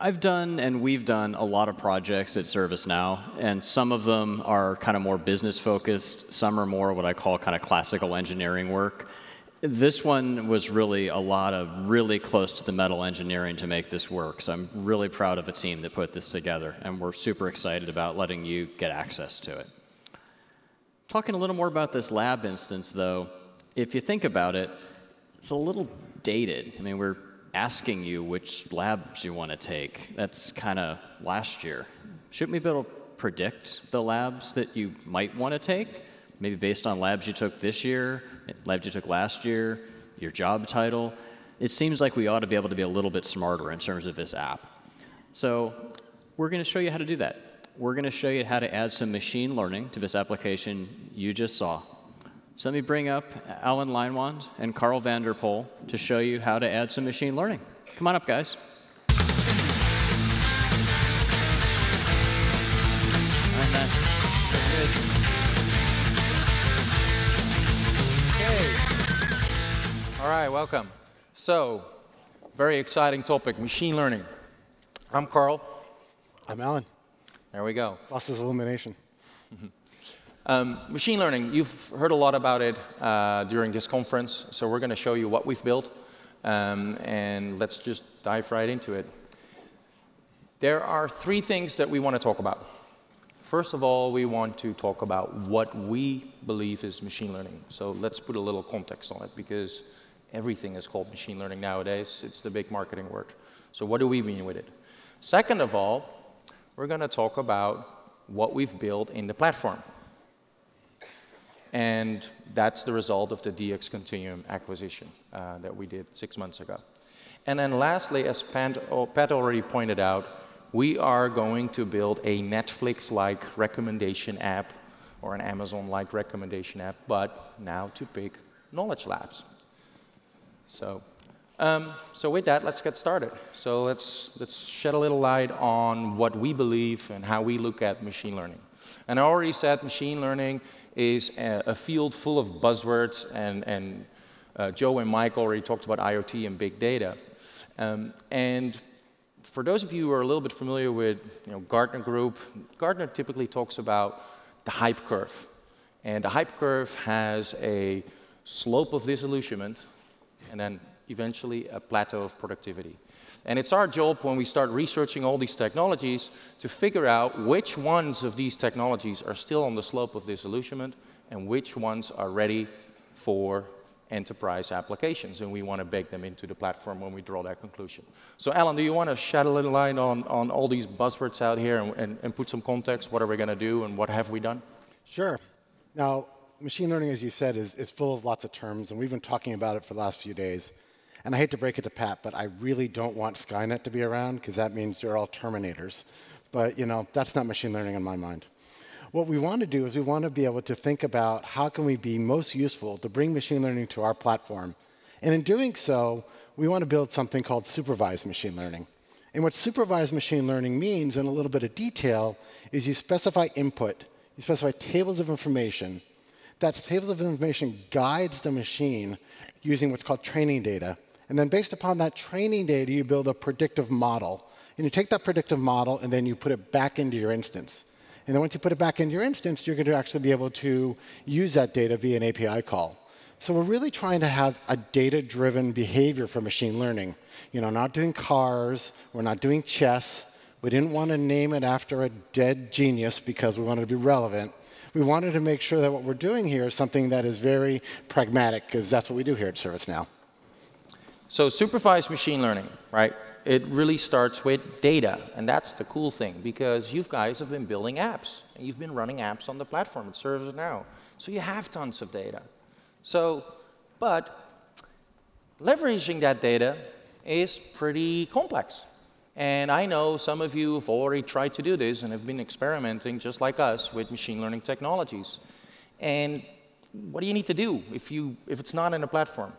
I've done and we've done a lot of projects at ServiceNow, and some of them are kind of more business focused, some are more what I call kind of classical engineering work. This one was really a lot of really close to the metal engineering to make this work. So I'm really proud of a team that put this together, and we're super excited about letting you get access to it. Talking a little more about this lab instance, though, if you think about it, it's a little dated. I mean, we're asking you which labs you want to take. That's kind of last year. Shouldn't we be able to predict the labs that you might want to take? Maybe based on labs you took this year labs you took last year, your job title. It seems like we ought to be able to be a little bit smarter in terms of this app. So we're going to show you how to do that. We're going to show you how to add some machine learning to this application you just saw. So let me bring up Allan Leinwand and Carl Vanderpoel to show you how to add some machine learning. Come on up, guys. All right, welcome. So, very exciting topic, machine learning. I'm Carl. I'm Alan. There we go. Lossless elimination. um, machine learning, you've heard a lot about it uh, during this conference, so we're going to show you what we've built, um, and let's just dive right into it. There are three things that we want to talk about. First of all, we want to talk about what we believe is machine learning. So let's put a little context on it, because Everything is called machine learning nowadays. It's the big marketing word. So what do we mean with it? Second of all, we're going to talk about what we've built in the platform. And that's the result of the DX Continuum acquisition uh, that we did six months ago. And then lastly, as Pat already pointed out, we are going to build a Netflix-like recommendation app or an Amazon-like recommendation app, but now to pick knowledge labs. So, um, so with that, let's get started. So let's, let's shed a little light on what we believe and how we look at machine learning. And I already said machine learning is a, a field full of buzzwords, and, and uh, Joe and Mike already talked about IoT and big data. Um, and for those of you who are a little bit familiar with you know, Gartner Group, Gartner typically talks about the hype curve. And the hype curve has a slope of disillusionment, and then eventually a plateau of productivity. And it's our job when we start researching all these technologies to figure out which ones of these technologies are still on the slope of disillusionment and which ones are ready for enterprise applications. And we want to bake them into the platform when we draw that conclusion. So Allan, do you want to shed a little light on, on all these buzzwords out here and, and, and put some context? What are we going to do and what have we done? Sure. Now, machine learning, as you said, is, is full of lots of terms, and we've been talking about it for the last few days. And I hate to break it to Pat, but I really don't want Skynet to be around because that means you're all Terminators. But you know, that's not machine learning in my mind. What we want to do is we want to be able to think about how can we be most useful to bring machine learning to our platform. And in doing so, we want to build something called supervised machine learning. And what supervised machine learning means in a little bit of detail is you specify input, you specify tables of information, that tables of information guides the machine using what's called training data. And then based upon that training data, you build a predictive model. And you take that predictive model and then you put it back into your instance. And then once you put it back into your instance, you're going to actually be able to use that data via an API call. So we're really trying to have a data-driven behavior for machine learning. You know, not doing cars, we're not doing chess. We didn't want to name it after a dead genius because we wanted to be relevant we wanted to make sure that what we're doing here is something that is very pragmatic, because that's what we do here at ServiceNow. So supervised machine learning, right? It really starts with data, and that's the cool thing, because you guys have been building apps, and you've been running apps on the platform at ServiceNow. So you have tons of data. So, but leveraging that data is pretty complex. And I know some of you have already tried to do this and have been experimenting, just like us, with machine learning technologies. And what do you need to do if, you, if it's not in a platform?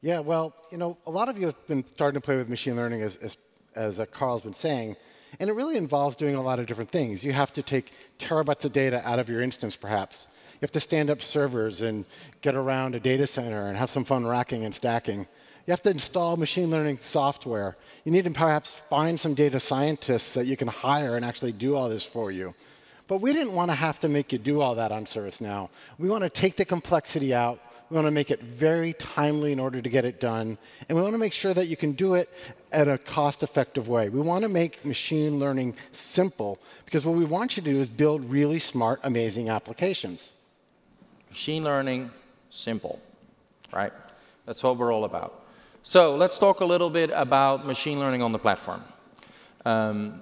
Yeah, well, you know, a lot of you have been starting to play with machine learning, as, as, as uh, Carl's been saying. And it really involves doing a lot of different things. You have to take terabytes of data out of your instance, perhaps. You have to stand up servers and get around a data center and have some fun racking and stacking. You have to install machine learning software. You need to perhaps find some data scientists that you can hire and actually do all this for you. But we didn't want to have to make you do all that on ServiceNow. We want to take the complexity out. We want to make it very timely in order to get it done. And we want to make sure that you can do it at a cost effective way. We want to make machine learning simple because what we want you to do is build really smart, amazing applications. Machine learning, simple, right? That's what we're all about. So let's talk a little bit about machine learning on the platform. Um,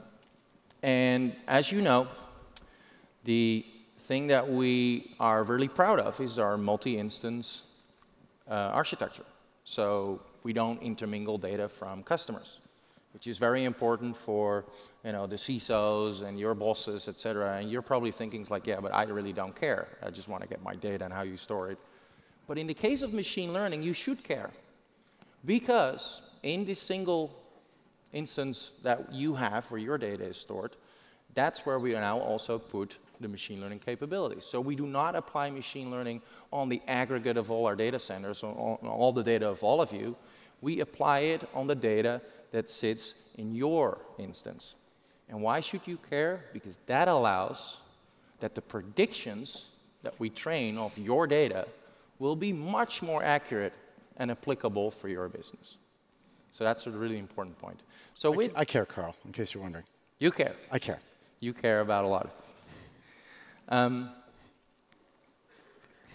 and as you know, the thing that we are really proud of is our multi-instance uh, architecture. So we don't intermingle data from customers, which is very important for you know, the CISOs and your bosses, et cetera. And you're probably thinking like, yeah, but I really don't care. I just want to get my data and how you store it. But in the case of machine learning, you should care. Because in this single instance that you have where your data is stored, that's where we are now also put the machine learning capabilities. So we do not apply machine learning on the aggregate of all our data centers, on all the data of all of you. We apply it on the data that sits in your instance. And why should you care? Because that allows that the predictions that we train of your data will be much more accurate and applicable for your business. So that's a really important point. So I, I care, Carl, in case you're wondering. You care. I care. You care about a lot. Um,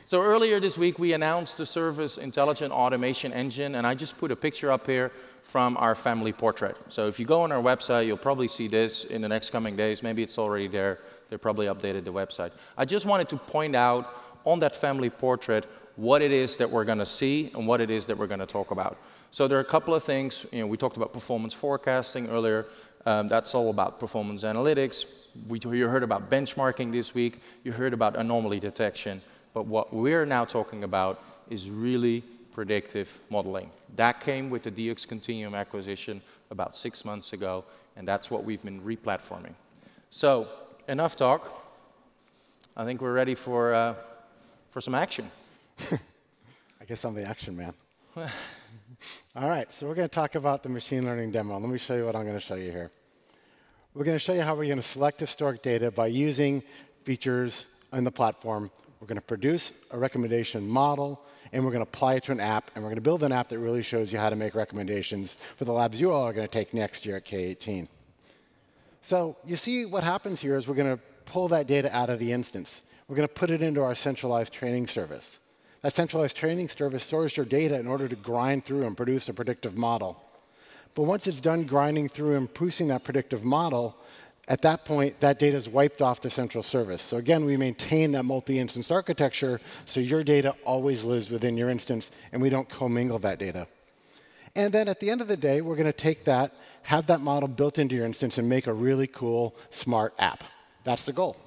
so earlier this week, we announced the Service Intelligent Automation Engine, and I just put a picture up here from our family portrait. So if you go on our website, you'll probably see this in the next coming days. Maybe it's already there. They probably updated the website. I just wanted to point out on that family portrait what it is that we're going to see and what it is that we're going to talk about. So there are a couple of things. You know, we talked about performance forecasting earlier. Um, that's all about performance analytics. We, you heard about benchmarking this week. You heard about anomaly detection. But what we're now talking about is really predictive modeling. That came with the DX Continuum acquisition about six months ago, and that's what we've been replatforming. So, enough talk. I think we're ready for, uh, for some action. I guess I'm the action man. All right, so we're going to talk about the machine learning demo. Let me show you what I'm going to show you here. We're going to show you how we're going to select historic data by using features in the platform. We're going to produce a recommendation model, and we're going to apply it to an app, and we're going to build an app that really shows you how to make recommendations for the labs you all are going to take next year at K18. So you see what happens here is we're going to pull that data out of the instance. We're going to put it into our centralized training service. That centralized training service stores your data in order to grind through and produce a predictive model. But once it's done grinding through and producing that predictive model, at that point, that data is wiped off the central service. So again, we maintain that multi-instance architecture so your data always lives within your instance and we don't commingle that data. And then at the end of the day, we're going to take that, have that model built into your instance and make a really cool, smart app. That's the goal.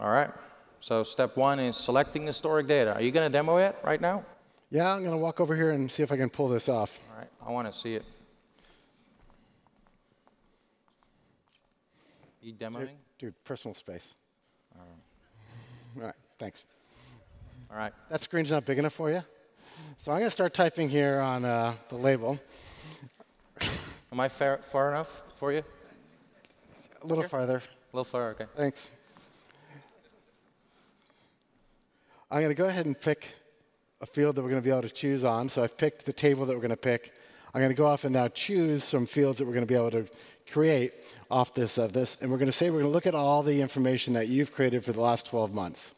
All right. So step one is selecting historic data. Are you going to demo it right now? Yeah, I'm going to walk over here and see if I can pull this off. All right, I want to see it. You demoing? Dude, dude personal space. All right, thanks. All right. That screen's not big enough for you? So I'm going to start typing here on uh, the label. Am I far, far enough for you? A little here? farther. A little farther, okay. Thanks. I'm going to go ahead and pick a field that we're going to be able to choose on. So I've picked the table that we're going to pick. I'm going to go off and now choose some fields that we're going to be able to create off this of this. And we're going to say we're going to look at all the information that you've created for the last 12 months.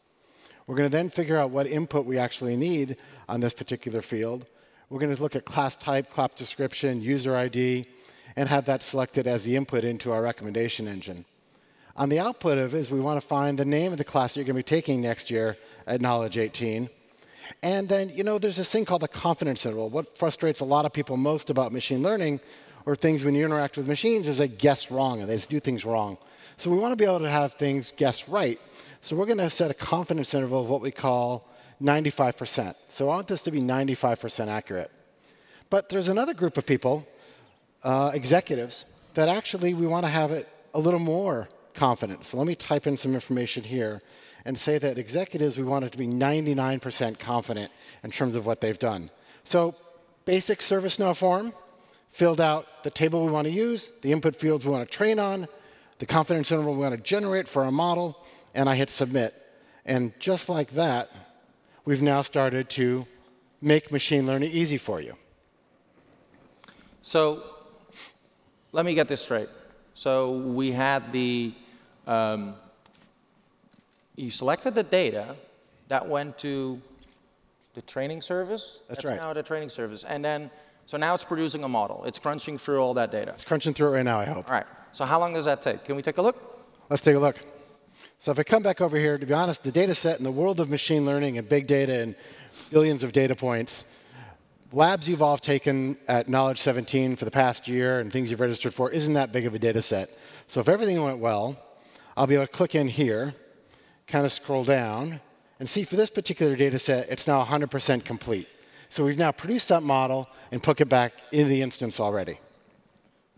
We're going to then figure out what input we actually need on this particular field. We're going to look at class type, class description, user ID, and have that selected as the input into our recommendation engine. On the output of is we want to find the name of the class that you're going to be taking next year at Knowledge 18. And then, you know, there's this thing called the confidence interval. What frustrates a lot of people most about machine learning or things when you interact with machines is they guess wrong and they just do things wrong. So we want to be able to have things guess right. So we're going to set a confidence interval of what we call 95%. So I want this to be 95% accurate. But there's another group of people, uh, executives, that actually we want to have it a little more confident. So let me type in some information here and say that executives, we want it to be 99% confident in terms of what they've done. So basic ServiceNow form, filled out the table we want to use, the input fields we want to train on, the confidence interval we want to generate for our model, and I hit submit. And just like that, we've now started to make machine learning easy for you. So let me get this straight. So we had the, um, you selected the data that went to the training service. That's, That's right. now the training service. And then so now it's producing a model. It's crunching through all that data. It's crunching through it right now, I hope. All right. So how long does that take? Can we take a look? Let's take a look. So if I come back over here, to be honest, the data set in the world of machine learning and big data and billions of data points, labs you've all taken at Knowledge 17 for the past year and things you've registered for isn't that big of a data set. So if everything went well, I'll be able to click in here, kind of scroll down, and see for this particular data set, it's now 100% complete. So we've now produced that model and put it back in the instance already.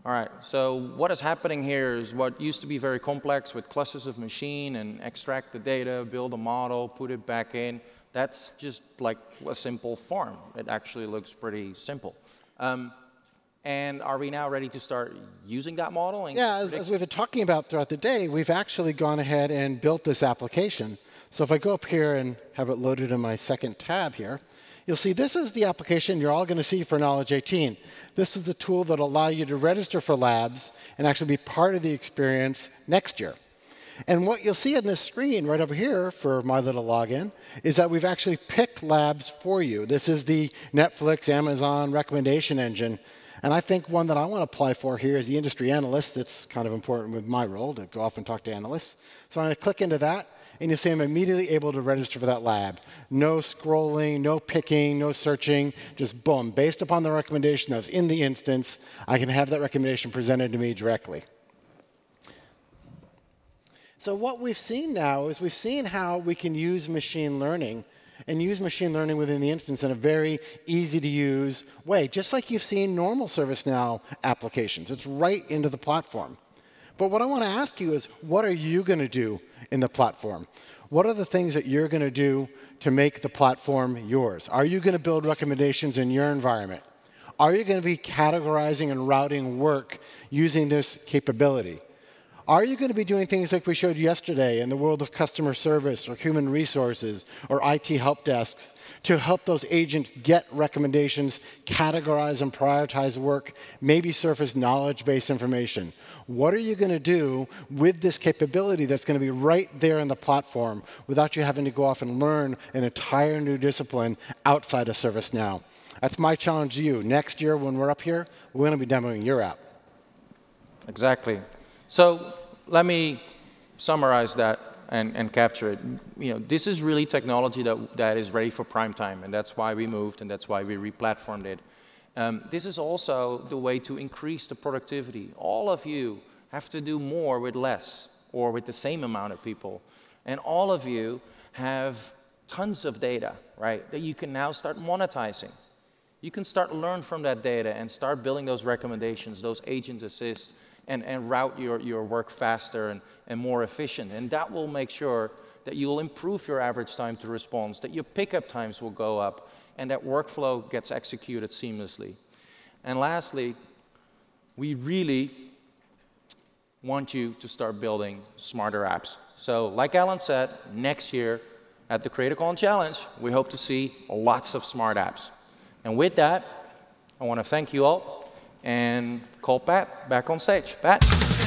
All right, so what is happening here is what used to be very complex with clusters of machine and extract the data, build a model, put it back in. That's just like a simple form. It actually looks pretty simple. Um, and are we now ready to start using that model? yeah, as, as, we've been talking about throughout the day, we've actually gone ahead and built this application. So if I go up here and have it loaded in my second tab here, You'll see this is the application you're all going to see for Knowledge 18. This is the tool that will allow you to register for labs and actually be part of the experience next year. And what you'll see on this screen right over here for my little login is that we've actually picked labs for you. This is the Netflix, Amazon recommendation engine. And I think one that I want to apply for here is the industry analyst. It's kind of important with my role to go off and talk to analysts. So I'm going to click into that and you'll see I'm immediately able to register for that lab. No scrolling, no picking, no searching, just boom. Based upon the recommendation that's in the instance, I can have that recommendation presented to me directly. So what we've seen now is we've seen how we can use machine learning and use machine learning within the instance in a very easy to use way, just like you've seen normal ServiceNow applications. It's right into the platform. But what I want to ask you is, what are you going to do in the platform? What are the things that you're going to do to make the platform yours? Are you going to build recommendations in your environment? Are you going to be categorizing and routing work using this capability? Are you going to be doing things like we showed yesterday in the world of customer service or human resources or IT help desks to help those agents get recommendations, categorize and prioritize work, maybe surface knowledge based information? What are you going to do with this capability that's going to be right there in the platform without you having to go off and learn an entire new discipline outside of ServiceNow? That's my challenge to you. Next year, when we're up here, we're going to be demoing your app. Exactly. So let me summarize that and, and capture it. You know, this is really technology that, that is ready for prime time, and that's why we moved, and that's why we replatformed it. Um, this is also the way to increase the productivity. All of you have to do more with less, or with the same amount of people. And all of you have tons of data, right, that you can now start monetizing. You can start learn from that data and start building those recommendations, those agent assists, and, and route your, your work faster and, and more efficient. And that will make sure that you'll improve your average time to response, that your pickup times will go up, and that workflow gets executed seamlessly. And lastly, we really want you to start building smarter apps. So like Allan said, next year at the CreatorCon Challenge, we hope to see lots of smart apps. And with that, I want to thank you all and call Pat back on stage. Pat.